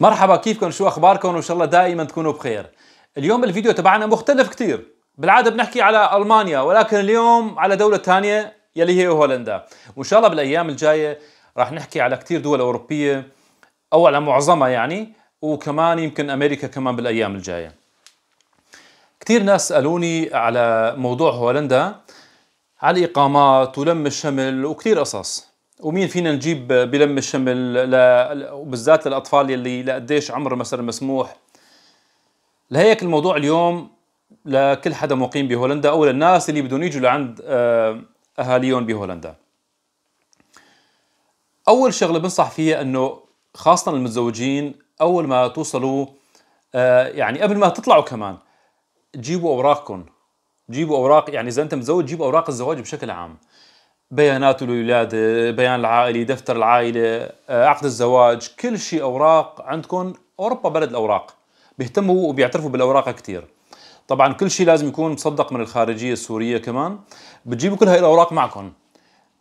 مرحبا كيفكم؟ شو أخباركم؟ وإن شاء الله دائما تكونوا بخير. اليوم الفيديو تبعنا مختلف كتير. بالعادة بنحكي على ألمانيا ولكن اليوم على دولة ثانية يلي هي هولندا. وإن شاء الله بالأيام الجاية راح نحكي على كتير دول أوروبية أو على معظمها يعني وكمان يمكن أمريكا كمان بالأيام الجاية. كثير ناس سألوني على موضوع هولندا على الإقامات ولم الشمل وكثير قصص. ومين فينا نجيب بلم الشمل ل... وبالذات للأطفال يلي لقديش عمر مثلا مسموح. لهيك الموضوع اليوم لكل حدا مقيم بهولندا أو للناس اللي بدهم يجوا لعند آه، أهاليهم بهولندا. أول شغلة بنصح فيها إنه خاصة المتزوجين أول ما توصلوا آه، يعني قبل ما تطلعوا كمان جيبوا أوراقكم. جيبوا أوراق يعني إذا أنت متزوج جيبوا أوراق الزواج بشكل عام. بيانات الولادة بيان العائلي دفتر العائلة آه، عقد الزواج كل شيء أوراق عندكم. أوروبا بلد الأوراق بيهتموا وبيعترفوا بالأوراق كثير طبعا كل شيء لازم يكون مصدق من الخارجية السورية كمان. بتجيبوا كل هاي الأوراق معكم.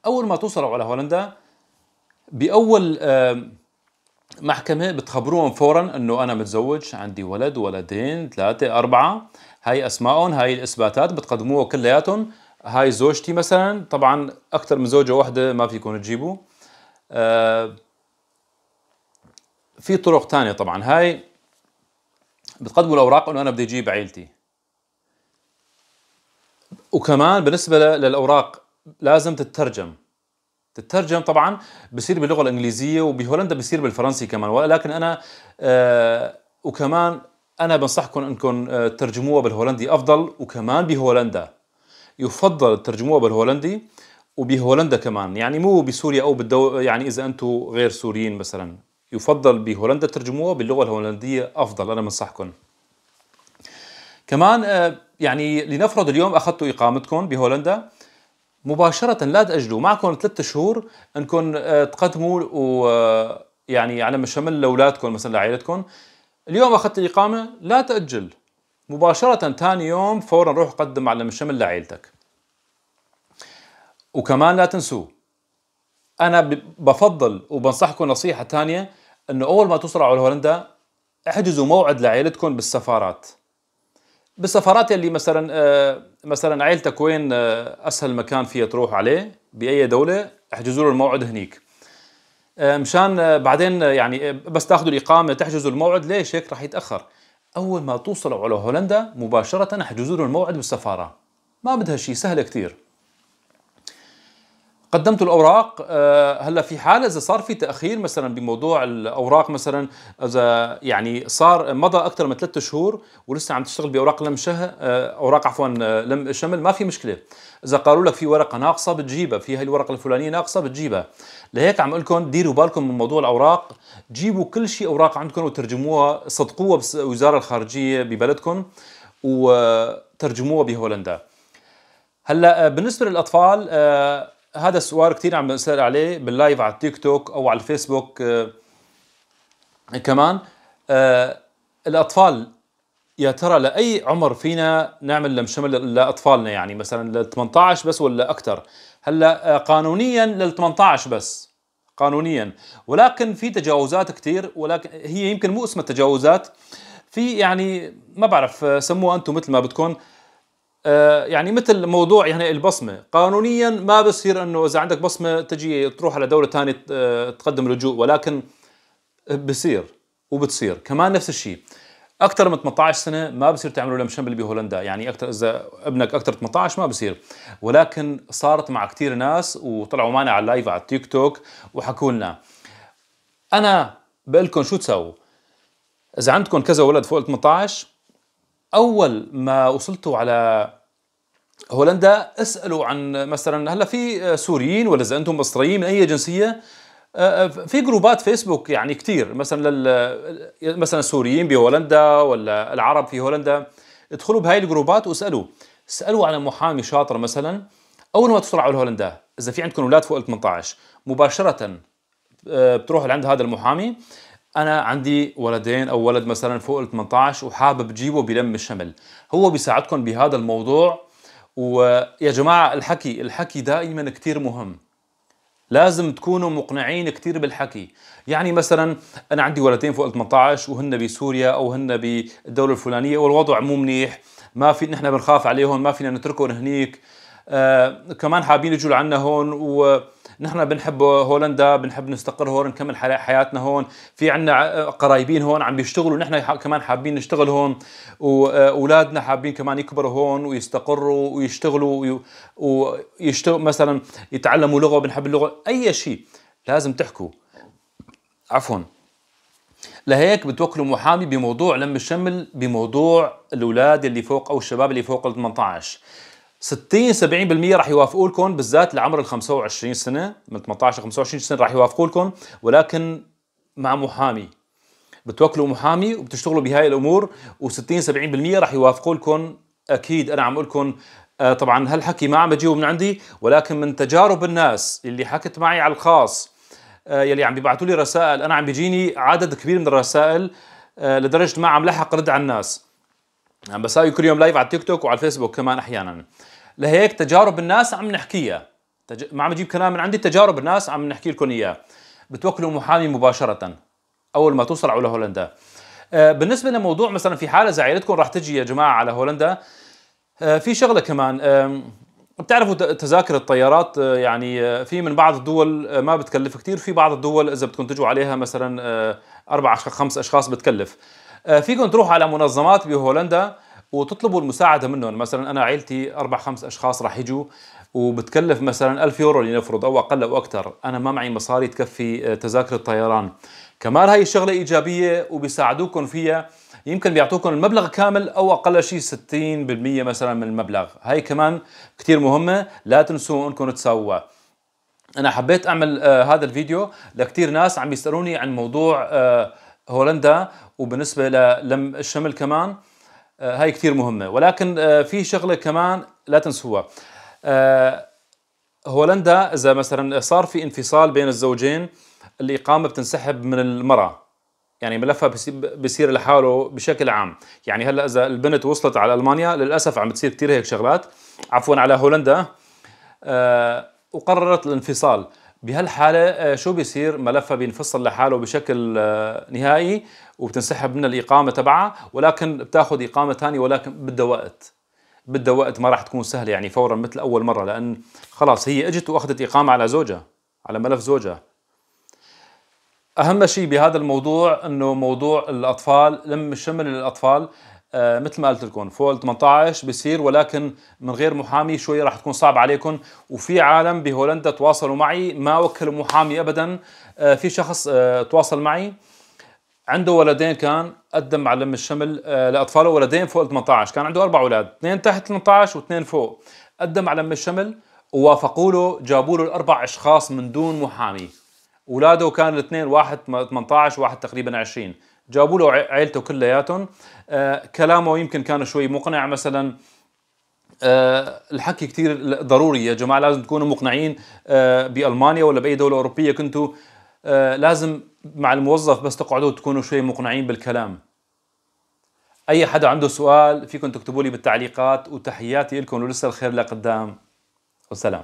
أول ما توصلوا على هولندا بأول محكمة بتخبروهم فورا إنه أنا متزوج عندي ولد ولدين ثلاثة أربعة. هاي اسمائهم هاي الإثباتات بتقدموها كلياتهم. هاي زوجتي مثلا طبعا أكثر من زوجة واحدة ما فيكم تجيبوا. آه في طرق ثانية طبعا. هاي بتقدموا الأوراق إنه أنا بدي أجيب عيلتي. وكمان بالنسبة للأوراق لازم تترجم. تترجم طبعا بصير باللغة الإنجليزية وبهولندا بصير بالفرنسي كمان. ولكن أنا آه وكمان أنا بنصحكم إنكم آه ترجموها بالهولندي أفضل وكمان بهولندا. يفضل ترجموها بالهولندي وبهولندا كمان. يعني مو بسوريا أو بالدو يعني إذا أنتم غير سوريين مثلا. يفضل بهولندا ترجموها باللغة الهولندية أفضل أنا بنصحكم كمان آه، يعني لنفرض اليوم أخذتوا اقامتكم بهولندا مباشرة لا تأجلوا. معكم ثلاثة شهور انكم آه، تقدموا و يعني على مشمل لاولادكم مثلا لعائلتكم اليوم أخذت الإقامة لا تأجل. مباشرة ثاني يوم فورا روح قدم على الشمل لعيلتك وكمان لا تنسوا أنا بفضل وبنصحكم نصيحة ثانية إنه أول ما توصلوا على هولندا احجزوا موعد لعائلتكم بالسفارات. بالسفارات اللي مثلا آه، مثلا عائلتك وين آه، أسهل مكان فيها تروح عليه بأي دولة احجزوا له الموعد هنيك. آه، مشان بعدين يعني بس تاخذوا الإقامة تحجزوا الموعد ليش هيك؟ راح يتأخر. أول ما توصلوا على هولندا مباشرة احجزوا الموعد بالسفارة. ما بدها شيء سهلة كثير قدمتوا الأوراق آه، هلا في حاله إذا صار في تأخير مثلا بموضوع الأوراق مثلا إذا يعني صار مضى أكثر من ثلاثة شهور ولسه عم تشتغل بأوراق لم شه آه، أوراق عفوا آه، لم شمل ما في مشكلة. إذا قالوا لك في ورقة ناقصة بتجيبها في هاي الورقة الفلانية ناقصة بتجيبها. لهيك عم أقول لكم ديروا بالكم من موضوع الأوراق جيبوا كل شيء أوراق عندكم وترجموها صدقوها بالوزاره الخارجية ببلدكم وترجموها بهولندا. هلا بالنسبة للأطفال هذا السؤال كثير عم بنسأل عليه باللايف على التيك توك أو على الفيسبوك آه كمان آه الأطفال يا ترى لأي عمر فينا نعمل لمشمل لأطفالنا؟ يعني مثلا لل 18 بس ولا أكثر هلأ آه قانونيا لل 18 بس قانونيا. ولكن في تجاوزات كثير ولكن هي يمكن مو اسمها تجاوزات في يعني ما بعرف آه، سموها أنتم مثل ما بدكم يعني مثل موضوع يعني البصمة. قانونيا ما بصير إنه إذا عندك بصمة تجي تروح على دولة ثانية آه، تقدم لجوء ولكن بصير وبتصير. كمان نفس الشيء. أكثر من 18 سنة ما بصير تعملوا لم شمل بهولندا. يعني أكثر إذا ابنك أكثر 18 ما بصير. ولكن صارت مع كثير ناس وطلعوا معنا على ال live على التيك توك وحكوا لنا. أنا بقول لكم شو تسووا إذا عندكم كذا ولد فوق ال 18 أول ما وصلتوا على هولندا اسألوا عن مثلا هلا في سوريين ولا إذا أنتم مصريين من أي جنسية؟ آه، آه، في جروبات فيسبوك يعني كثير مثلا لل مثلا السوريين بهولندا ولا العرب في هولندا ادخلوا بهاي الجروبات واسألوا. اسالوا على محامي شاطر مثلا أول ما توصلوا على هولندا إذا في عندكم أولاد فوق ال 18 مباشرة آه، بتروحوا لعند هذا المحامي أنا عندي ولدين أو ولد مثلا فوق ال 18 وحابب جيبه بلم الشمل. هو بيساعدكم بهذا الموضوع ويا جماعة الحكي الحكي دائما كثير مهم. لازم تكونوا مقنعين كثير بالحكي. يعني مثلا أنا عندي ولدين فوق ال 18 وهن بسوريا أو هن بالدولة الفلانية والوضع مو منيح. ما في نحن بنخاف عليهم ما فينا نتركهم هنيك. كمان حابين يجوا لعنا هون ونحن بنحب هولندا بنحب نستقر هون نكمل حياتنا هون. في عنا قرايبين هون عم بيشتغلوا نحن كمان حابين نشتغل هون. واولادنا حابين كمان يكبروا هون ويستقروا ويشتغلوا ويشتغل مثلا يتعلموا لغة بنحب اللغة. أي شيء لازم تحكوا. عفوا. لهيك بتوكلوا محامي بموضوع لم الشمل بموضوع الأولاد اللي فوق أو الشباب اللي فوق ال 18 60 70% راح يوافقوا لكم بالذات لعمر ال 25 سنة من 18 ل 25 سنة راح يوافقوا لكم ولكن مع محامي. بتوكلوا محامي وبتشتغلوا بهاي الأمور و60 70% راح يوافقوا لكم أكيد أنا عم أقول لكم آه طبعا هالحكي ما عم بجيبه من عندي ولكن من تجارب الناس اللي حكت معي على الخاص آه يلي عم بيبعثوا لي رسائل أنا عم بيجيني عدد كبير من الرسائل آه لدرجة ما عم لحق رد على الناس. عم بساوي كل يوم لايف على التيك توك وعلى الفيسبوك كمان أحيانا. لهيك تجارب الناس عم نحكيها. تج... ما عم بجيب كلام من عندي تجارب الناس عم نحكي لكم إياه. بتوكلوا محامي مباشرة. أول ما توصل على هولندا. آه بالنسبة لموضوع مثلا في حالة اذا عائلتكم راح تجي يا جماعة على هولندا. آه في شغلة كمان. بتعرفوا تذاكر الطيارات آه، يعني في من بعض الدول ما بتكلف كثير في بعض الدول إذا بدكم تجوا عليها مثلا أربع خمس أشخاص بتكلف. فيكم تروحوا على منظمات بهولندا وتطلبوا المساعدة منهم. مثلا أنا عيلتي أربع خمس أشخاص راح يجوا وبتكلف مثلا ألف يورو لنفرض أو أقل أو أكثر. أنا ما معي مصاري تكفي تذاكر الطيران. كمان هاي الشغلة إيجابية وبيساعدوكم فيها. يمكن بيعطوكم المبلغ كامل أو أقل شيء 60% مثلا من المبلغ. هاي كمان كثير مهمة لا تنسوا انكم تساووها. أنا حبيت أعمل آه هذا الفيديو لكثير ناس عم يسألوني عن موضوع آه هولندا وبالنسبة للم الشمل كمان آه هاي كثير مهمة. ولكن آه في شغلة كمان لا تنسوها. آه هولندا إذا مثلا صار في انفصال بين الزوجين الإقامة بتنسحب من المرأة. يعني ملفها بصير لحاله بشكل عام. يعني هلأ إذا البنت وصلت على ألمانيا للأسف عم بتصير كثير هيك شغلات. عفوا على هولندا. وقررت الانفصال. بهالحالة آه شو بيصير؟ ملفها بينفصل لحاله بشكل آه نهائي وبتنسحب من الإقامة تبعها ولكن بتاخذ إقامة ثانية ولكن بدها وقت. بدها وقت ما راح تكون سهلة يعني فورا مثل أول مرة لأن خلاص هي إجت وأخذت إقامة على زوجها على ملف زوجها. أهم شيء بهذا الموضوع إنه موضوع الأطفال لم شمل الأطفال آه مثل ما قلت لكم فوق ال 18 بصير ولكن من غير محامي شوي راح تكون صعب عليكم. وفي عالم بهولندا تواصلوا معي ما وكلوا محامي ابدا. آه في شخص آه تواصل معي. عنده ولدين كان قدم على لم الشمل آه لأطفاله ولدين فوق ال 18 كان عنده أربع أولاد اثنين تحت 18 واثنين فوق. قدم على لم الشمل ووافقوا له جابوا له الأربع أشخاص من دون محامي. أولاده كان الاثنين واحد 18 وواحد تقريبا 20 جابوا له عيلته كلياتهم. آه كلامه يمكن كان شوي مقنع. مثلا آه الحكي كثير ضروري يا جماعة لازم تكونوا مقنعين آه بألمانيا ولا بأي دولة أوروبية. كنتوا آه لازم مع الموظف بس تقعدوا تكونوا شوي مقنعين بالكلام. أي حدا عنده سؤال فيكم تكتبوا لي بالتعليقات وتحياتي لكم ولسه الخير لقدام والسلام.